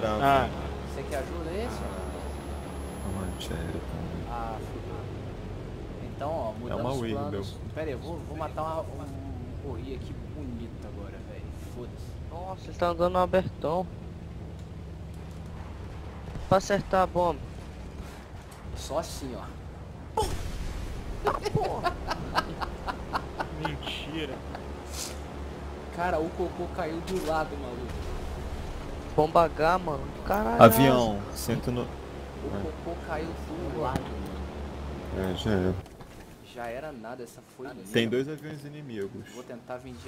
bravo. Ah. Você quer ajuda é esse? Uma artilharia. Ah, fudeu. Então, ó, mudando uma os planos. Pera aí, eu vou, vou matar uma, um, corri aqui bonito agora, velho. Foda-se. Nossa, ele tá andando no abertão. Pra acertar a bomba. Só assim, ó. Mentira. Cara, o cocô caiu do lado, maluco. Bomba H, mano. Caralho. Avião, sento no. O cocô caiu do lado, mano. É, já é. Já era nada, essa foi. Tem dois aviões inimigos. Vou tentar vender